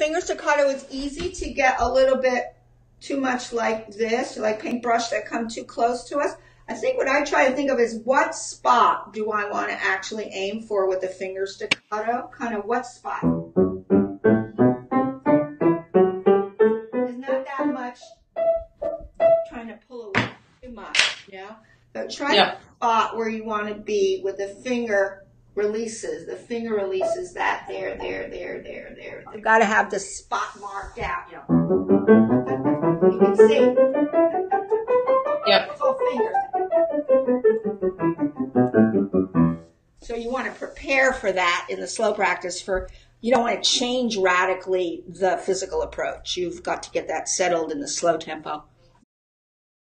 finger staccato is easy to get a little bit too much like this, like paintbrush that come too close to us. I think what I try to think of is what spot do I want to actually aim for with the finger staccato? Kind of what spot? There's not that much trying to pull away too much, you know? But try Yeah. to spot where you want to be with the finger releases. The finger releases that there, there, there, there, there. You've got to have the spot marked out, you know. You can see. Yep. It's all fingers. So you want to prepare for that in the slow practice for you don't want to change radically the physical approach. You've got to get that settled in the slow tempo.